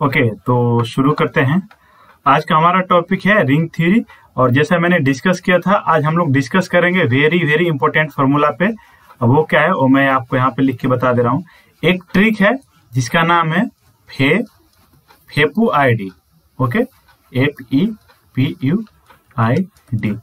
Okay okay, तो शुरू करते हैं। आज का हमारा टॉपिक है रिंग थ्योरी और जैसा मैंने डिस्कस किया था आज हम लोग डिस्कस करेंगे वेरी वेरी इंपॉर्टेंट फॉर्मूला पे। अब वो क्या है वो मैं आपको यहाँ पे लिख के बता दे रहा हूँ। एक ट्रिक है जिसका नाम है FE FEPU I D okay? F E P U I D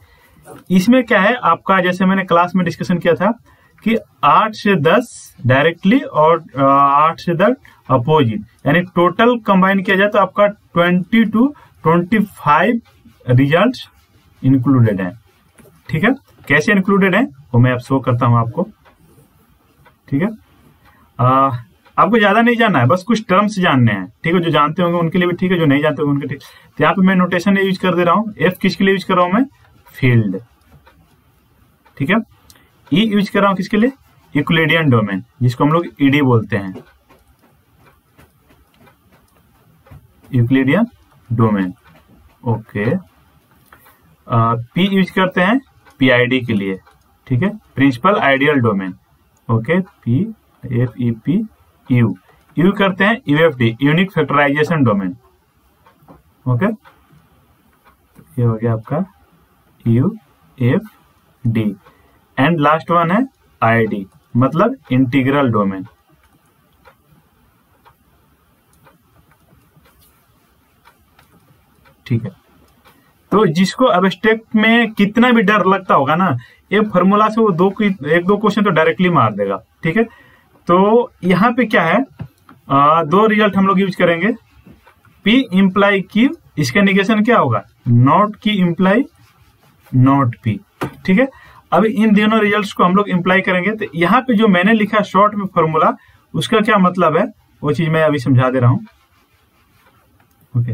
इसमें क्या है आपका जैसे मैंने क्लास में डिस्कशन किया था कि आठ से दस डायरेक्टली और आठ से दस अपोजिट यानी टोटल कंबाइन किया जाए तो आपका twenty two twenty five result included है। ठीक है? कैसे इंक्लूडेड है? वो मैं अब शो करता हूँ आपको। ठीक है? आ, आपको ज़्यादा नहीं जानना है बस कुछ टर्म्स जानने हैं। ठीक है? जो जानते होंगे उनके लिए भी ठीक है जो नहीं जानते होंगे उनके ठीक तो यहाँ पे मैं नोटेशन यूज़ कर दे रहा हूँ। एफ़ किसके लिए यूज़ कर रहा हूँ मैं? फ़ील्ड ठीक है? E यूज़ कर रहा हूँ किसके लिए? इक्वलिडियन डोमेन जिसको हम लोग ईडी बोलते हैं। Euclidean domain okay P use करते हैं पीआईडी के लिए, ठीक है? Principal ideal domain okay P F E P U U करते हैं UFD unique factorisation domain okay ये हो गया आपका U F D and last one है आईडी मतलब इंटीग्रल डोमेन ठीक है। तो जिसको एब्स्ट्रैक्ट में कितना भी डर लगता होगा ना ये फॉर्मूला से वो दो एक दो क्वेश्चन तो डायरेक्टली मार देगा ठीक है? तो यहाँ पे क्या है? आ, दो रिज़ल्ट हम लोग यूज़ करेंगे। पी इंप्लाई की इसका निगेशन क्या होगा? नॉट की इंप्लाई नॉट पी ठीक है? अब इन दोनों रिजल्ट्स को हम लोग इंप्लाई करेंगे। तो यहाँ पे जो मैंने लिखा शॉर्ट में फॉर्मूला उसका क्या मतलब है? वो चीज़ मैं अभी समझा दे रहा हूँ। ओके.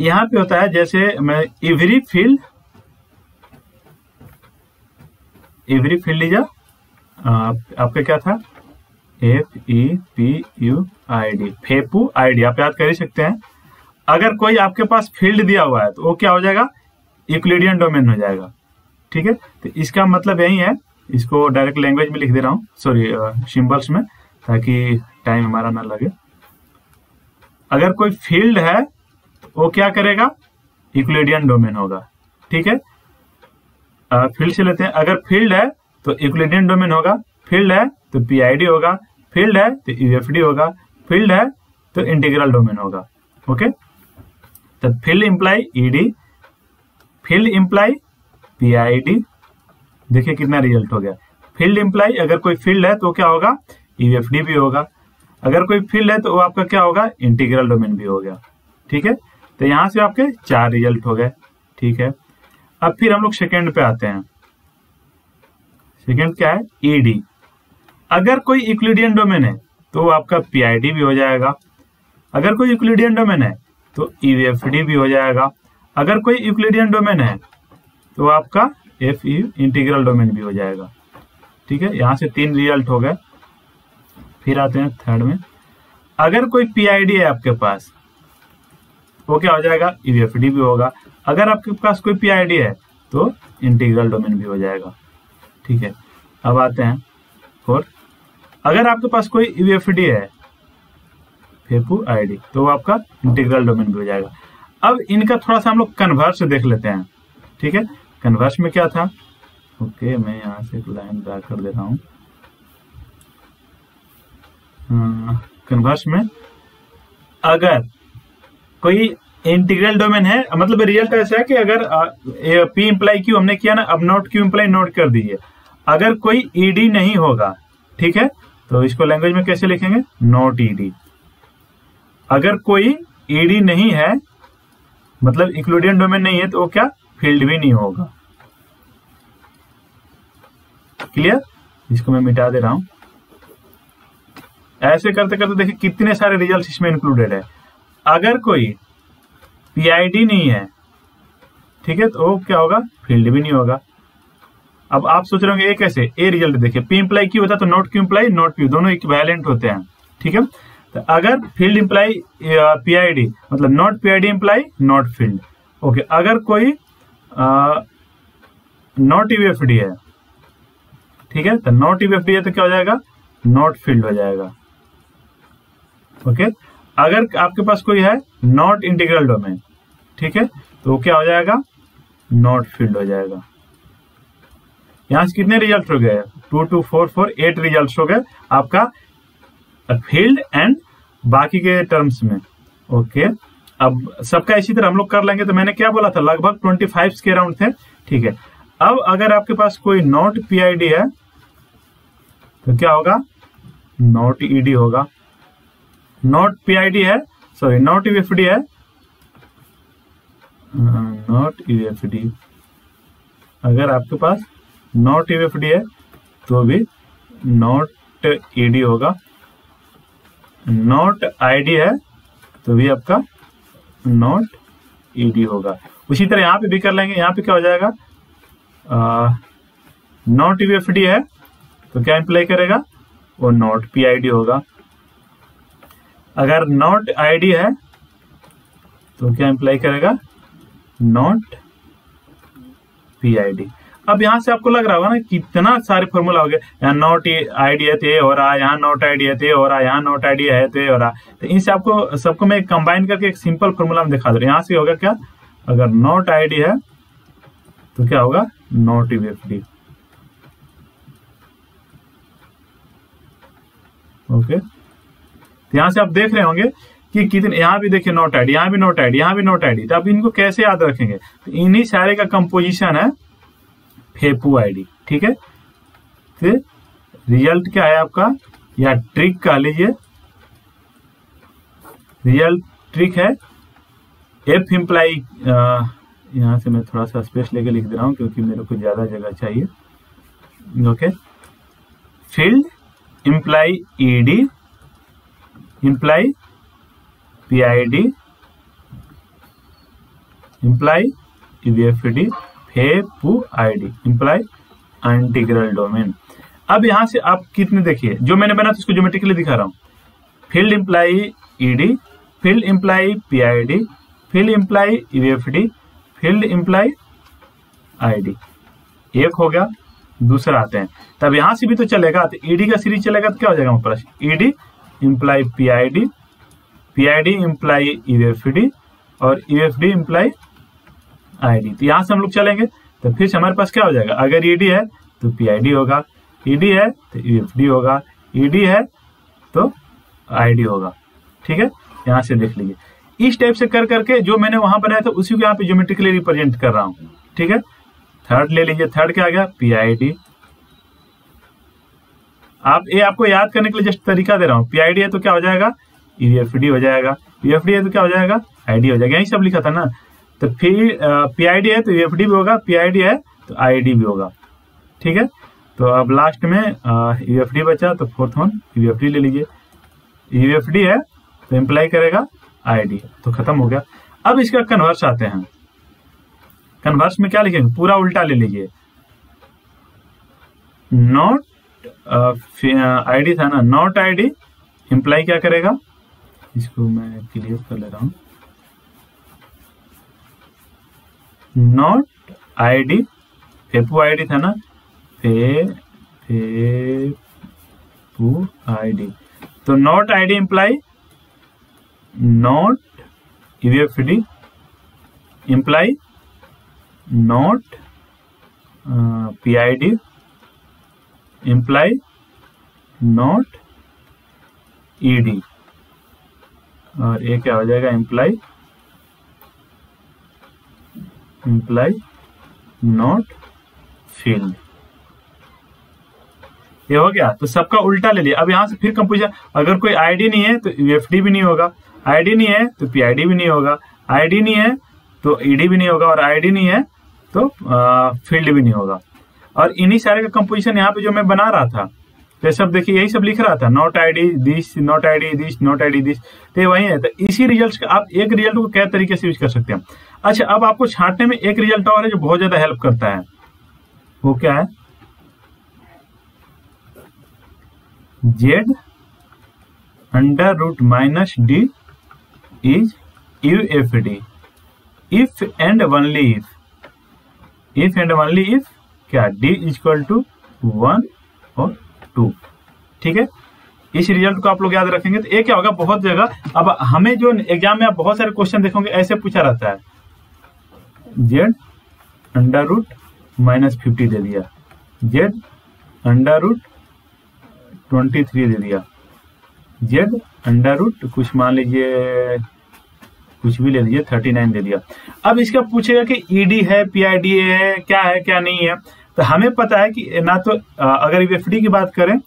यहाँ पे होता है, जैसे मैं एवरी फ़ील्ड एवरी फ़ील्ड लीजा आपका क्या था? F E P U I D FEPU I D आप याद कर ही सकते हैं। अगर कोई आपके पास फ़ील्ड दिया हुआ है तो वो क्या हो जाएगा? इक्लिडियन डोमेन हो जाएगा। ठीक है? तो इसका मतलब यही है। इसको डायरेक्ट लैंग्वेज में लिख दे रहा हूँ। सॉरी सिंबल्स में, ताकि टाइम हमारा ना लगे। अगर कोई फ़ील्ड है तो वो क्या करेगा? इक्विलिडियन डोमेन होगा। ठीक है? फ़ील्ड से लेते हैं। अगर फ़ील्ड है तो इक्विलिडियन डोमेन होगा। फ़ील्ड है तो पीआईडी होगा। फ़ील्ड है तो यूएफडी होगा। फ़ील्ड है तो इंटीग्रल डोमेन होगा। ओके? तो field imply ED field imply PID देखिए कितना रिज़ल्ट हो गया। फ़ील्ड इंप्लाई अगर कोई फ़ील्ड है तो क्या होगा? यूएफडी भी होगा। अगर कोई फ़ील्ड है तो आपका क्या होगा? इंटीग्रल डोमेन भी हो गया। ठीक है? तो यहाँ से आपके चार रिज़ल्ट हो गए। ठीक है? अब फिर हम लोग सेकेंड पे आते हैं। सेकेंड क्या है? ईडी e अगर कोई इक्लिडियन डोमेन है तो आपका पीआईडी भी हो जाएगा। अगर कोई यूक्लिडियन डोमेन है तो ईवीएफडी भी हो जाएगा। अगर कोई यूक्लिडियन डोमेन है तो आपका एफ़ यू इंटीग्रल डोमेन भी हो जाएगा। ठीक है, यहाँ से तीन रिज़ल्ट हो गए। फिर आते हैं थर्ड में। अगर कोई पीआईडी है आपके पास, वो क्या हो जाएगा? ईवीएफडी भी होगा। अगर आपके पास कोई पीआईडी है तो इंटीग्रल डोमेन भी हो जाएगा। ठीक है, अब आते हैं। फोर्थ अगर आपके पास कोई ईवीएफडी है फेपू आईडी तो वो आपका इंटीग्रल डोमेन भी हो जाएगा। अब इनका थोड़ा सा हम लोग कन्वर्स देख लेते हैं, ठीक है? कन्वर्स में क्या था? ओके मैं यहाँ से एक लाइन ड्रा कर दे रहा हूँ। कन्वर्स में अगर कोई इंटीग्रल डोमेन है मतलब रिज़ल्ट ऐसा है कि अगर पी इंप्लाई क्यू हमने किया ना, अब नोट क्यू इंप्लाई नोट कर दीजिए। अगर कोई ईडी e नहीं होगा, ठीक है? तो इसको लैंग्वेज में कैसे लिखेंगे? नोट ईडी अगर कोई ईडी नहीं है मतलब इंक्लूडियन डोमेन नहीं है तो वो क्या? फ़ील्ड भी नहीं होगा। क्लियर इसको मैं मिटा दे रहा हूँ। ऐसे करते करते देखिए कितने सारे रिज़ल्ट इसमें इंक्लूडेड है। अगर कोई पीआईडी नहीं है, ठीक है तो क्या होगा? फ़ील्ड भी नहीं होगा। अब आप सोच रहे ये कैसे? ए रिज़ल्ट देखिए पी इंप्लाई क्यू होता है तो not Q imply not Q दोनों एक इक्वैलेंट होते हैं, ठीक है? तो अगर फ़ील्ड इंप्लाई पीआईडी मतलब not PID imply not field. Okay अगर कोई नॉट यूएफडी है, ठीक है तो नॉट यूएफडी है तो क्या हो जाएगा? नॉट फ़ील्ड हो जाएगा। Okay okay? अगर आपके पास कोई है नॉट इंटीग्रल डोमेन ठीक है तो क्या हो जाएगा? नॉट फ़ील्ड हो जाएगा। यहाँ से कितने रिज़ल्ट हो गए? Two two four four eight result हो गए। आपका फ़ील्ड एंड बाकी के टर्म्स में। ओके अब सबका इसी तरह हम लोग कर लेंगे तो मैंने क्या बोला था? लगभग ट्वेंटी फाइव के राउंड थे। ठीक है। अब अगर आपके पास कोई नॉट पीआईडी है तो क्या होगा? नॉट ईडी होगा। नॉट पीआईडी है सॉरी नॉट यूएफडी है। नॉट यूएफडी अगर आपके पास नॉट यूएफडी है तो भी नॉट ईडी होगा। नॉट आईडी है तो भी आपका नॉट ईडी होगा। उसी तरह यहाँ पे भी कर लेंगे, यहाँ पे क्या हो जाएगा? नॉट यूएफडी है तो क्या इंप्लाई करेगा? वो नॉट पीआईडी होगा। अगर नॉट आईडी है तो क्या इंप्लाई करेगा? नॉट पीआईडी अब यहाँ से आपको लग रहा होगा ना कितना सारे फॉर्मूला हो गए। यहाँ नॉट आईडी है तो ये हो रहा है यहाँ नॉट आईडी है तो ये हो रहा है यहाँ नॉट आईडी है हो रहा है तो इनसे आपको सबको मैं कंबाइन करके एक सिंपल फॉर्मूला में दिखा दू यहाँ से होगा क्या? अगर नॉट आईडी है तो क्या होगा? नॉट यूएफडी ओके तो यहाँ से आप देख रहे होंगे कि कितने, यहाँ भी देखिए नोट आईडी यहाँ भी नोट आईडी यहाँ भी नोट आईडी तो आप इनको कैसे याद रखेंगे? तो इन्हीं सारे का कंपोजिशन है। फेपू आईडी, ठीक है? फिर रिज़ल्ट क्या है आपका? या ट्रिक कह लीजिए। रिज़ल्ट ट्रिक है। एफ़ इम्प्लाई यहाँ से मैं थोड़ा सा स्पेस लेके लिख दे रहा हूँ क्योंकि मेरे को ज़्यादा जगह चाहिए। Okay field imply ED imply PID imply ID imply integral domain अब यहाँ से आप कितने देखिए? जो मैंने बना था उसको ज्योमेट्रिकली दिखा रहा हूँ। Field imply ED field imply PID field imply UFD field imply ID एक हो गया, दूसरा आते हैं। तब यहाँ से भी तो चलेगा तो ईडी का सीरीज़ चलेगा तो क्या हो जाएगा हमारे पास? ED imply PID PID imply UFD और ईवीएफडी इम्प्लाई आईडी तो यहाँ से हम लोग चलेंगे तो फिर से हमारे पास क्या हो जाएगा? अगर ईडी है तो पीआईडी होगा। ईडी है तो ईएफडी होगा। ईडी है तो आईडी होगा। ठीक है? यहाँ से देख लीजिए। इस टाइप से कर करके जो मैंने वहाँ बनाया था, उसी को यहाँ पे ज्योमेट्रिकली रिप्रेजेंट कर रहा हूँ। ठीक है? थर्ड ले लीजिए। थर्ड क्या आ गया? पीआईडी आप, ये आपको याद करने के लिए जस्ट तरीका दे रहा हूँ। पीआईडी है तो क्या हो जाएगा? ईएफडी हो जाएगा। ईएफडी है तो क्या हो जाएगा? आईडी हो जाएगा। यही सब लिखा था ना? तो फिर पीआईडी है तो यूएफडी भी होगा पीआईडी है तो आईडी भी होगा। ठीक है? तो अब लास्ट में यू यूएफडी बचा तो फोर्थ वन यूएफडी ले लीजिए। यूएफडी है तो इम्प्लाई करेगा आईडी तो खत्म हो गया। अब इसका कन्वर्स आते हैं। कन्वर्स में क्या लिखेंगे? पूरा उल्टा ले लीजिए। नॉट आईडी था ना। नॉट आईडी इम्प्लाई क्या करेगा? इसको मैं क्लियर कर ले रहा हूँ। नॉट आईडी फेपू आईडी था ना? फे फेपू आईडी तो not ID imply not UFD imply not PID imply not ED और ये क्या हो जाएगा? इम्प्लाई इम्प्लाई नॉट फ़ील्ड ये हो गया। तो सबका उल्टा ले लिया। अब यहाँ से फिर कंपोजिशन अगर कोई आईडी नहीं है तो यूएफडी भी नहीं होगा। आईडी नहीं है तो पीआईडी भी नहीं होगा। आईडी नहीं है तो ईडी भी नहीं होगा। और आईडी नहीं है तो फ़ील्ड भी नहीं होगा। और इन्हीं सारे का कंपोजिशन यहाँ पे जो मैं बना रहा था तो सब देखिए, यही सब लिख रहा था। Not ID this not ID this not ID this तो वही है। तो इसी रिज़ल्ट आप एक रिज़ल्ट को कई तरीके से यूज़ कर सकते हैं? अच्छा अब आपको छांटने में एक रिज़ल्ट और है जो बहुत ज़्यादा हेल्प करता है। वो क्या है? Z under root minus D is U F D if and only if if and only if क्या? D is equal to one और टू ठीक है? इस रिज़ल्ट को आप लोग याद रखेंगे तो ये क्या होगा? बहुत जगह, अब हमें जो एग्ज़ाम में आप बहुत सारे क्वेश्चन देखोगे, ऐसे पूछा रहता है। Z under root minus fifty दे दिया। Z under root twenty three दे दिया। जेड अंडर रूट कुछ मान लीजिए, कुछ भी ले लीजिए थर्टी नाइन दे दिया। अब इसका पूछेगा कि ईडी e है पीआईडी है, क्या है, क्या नहीं है? तो हमें पता है कि ना तो अगर यूएफडी की बात करें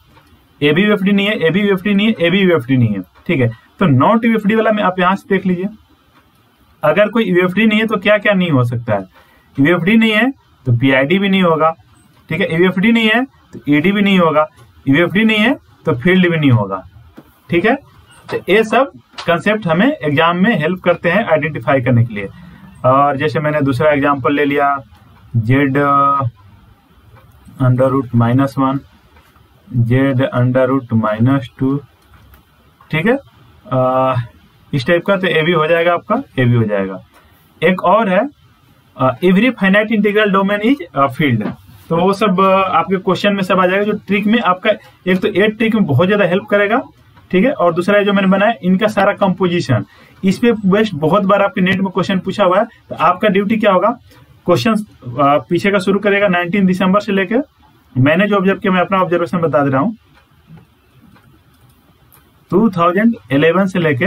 ए बी यूएफडी नहीं है ए बी यूएफडी नहीं है ए बी यूएफडी नहीं है। ठीक है? तो नॉट यूएफडी वाला में आप यहाँ से देख लीजिए। अगर कोई यूएफडी नहीं है तो क्या क्या नहीं हो सकता है। यूएफडी नहीं है तो पीआईडी भी नहीं होगा ठीक है? यूएफडी नहीं है तो ईडी भी नहीं होगा यूएफडी नहीं है तो फ़ील्ड भी नहीं होगा ठीक है? तो ये सब कंसेप्ट हमें एग्ज़ाम में हेल्प करते हैं आइडेंटिफाई करने के लिए। और जैसे मैंने दूसरा एग्ज़ाम्पल ले लिया Z under root minus one Z under root minus two ठीक है? आ, इस टाइप का तो ए भी हो जाएगा आपका ए भी हो जाएगा। एक और है every finite integral domain is field तो वो सब आपके क्वेश्चन में सब आ जाएगा, जो ट्रिक में आपका, एक तो एट ट्रिक में बहुत ज़्यादा हेल्प करेगा, ठीक है? और दूसरा जो मैंने बनाया, इनका सारा कंपोजिशन इस पे बेस्ट बहुत बार आपके नेट में क्वेश्चन पूछा हुआ है तो आपका ड्यूटी क्या होगा? क्वेश्चन पीछे का शुरू करेगा 19 दिसंबर से लेकर मैंने जो ऑब्ज़र्व किया, मैं अपना ऑब्जर्वेशन बता दे रहा हूँ। 2011 से लेके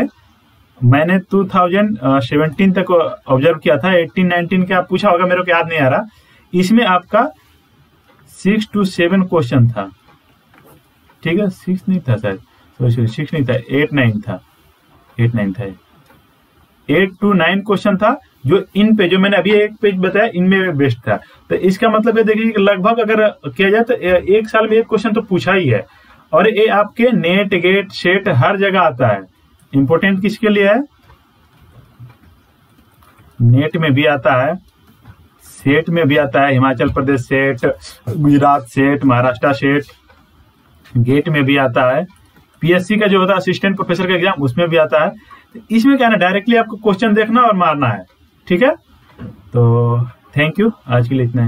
मैंने 2017 तक ऑब्ज़र्व किया था 18 19 का पूछा होगा मेरे को याद नहीं आ रहा। इसमें आपका सिक्स टू सेवन क्वेश्चन था। ठीक है? सिक्स नहीं था शायद। सॉरी सिक्स नहीं था। एट नाइन था। एट नाइन था। एट टू नाइन क्वेश्चन था, जो इन पे, जो मैंने अभी एक पेज बताया, इनमें बेस्ट था। तो इसका मतलब ये देखिए, कि लगभग अगर किया जाए तो एक साल में एक क्वेश्चन तो पूछा ही है। और ये आपके नेट गेट सेट हर जगह आता है। इंपोर्टेंट किसके लिए है? नेट में भी आता है। सेट में भी आता है। Himachal Pradesh SET Gujarat SET Maharashtra SET GATE में भी आता है। पीएससी का जो होता है असिस्टेंट प्रोफेसर का एग्ज़ाम उसमें भी आता है। तो इसमें क्या ना डायरेक्टली आपको क्वेश्चन देखना और मारना है। ठीक है? तो थैंक यू आज के लिए इतना है।